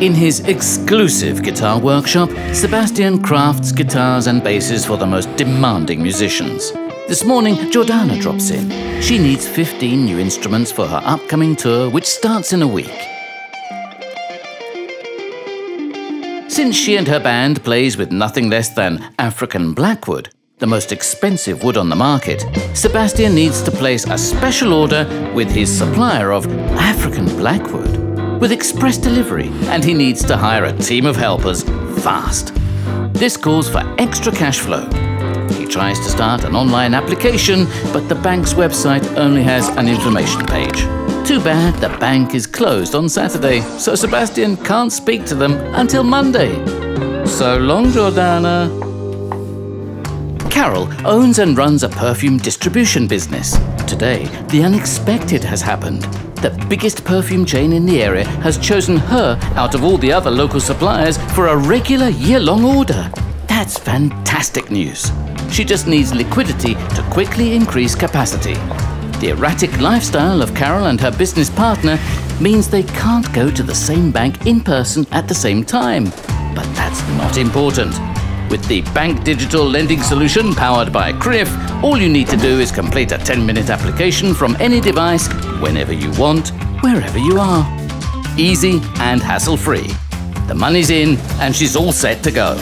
In his exclusive guitar workshop, Sebastian crafts guitars and basses for the most demanding musicians. This morning, Jordana drops in. She needs 15 new instruments for her upcoming tour, which starts in a week. Since she and her band plays with nothing less than African blackwood, the most expensive wood on the market, Sebastian needs to place a special order with his supplier of African blackwood with express delivery, and he needs to hire a team of helpers fast. This calls for extra cash flow. He tries to start an online application, but the bank's website only has an information page. Too bad the bank is closed on Saturday, so Sebastian can't speak to them until Monday. So long, Jordana. Carol owns and runs a perfume distribution business. Today, the unexpected has happened. The biggest perfume chain in the area has chosen her out of all the other local suppliers for a regular year long order. That's fantastic news. She just needs liquidity to quickly increase capacity. The erratic lifestyle of Carol and her business partner means they can't go to the same bank in person at the same time. But that's not important. With the Bank Digital Lending Solution powered by CRIF, all you need to do is complete a 10 minute application from any device, whenever you want, wherever you are. Easy and hassle free. The money's in, and she's all set to go.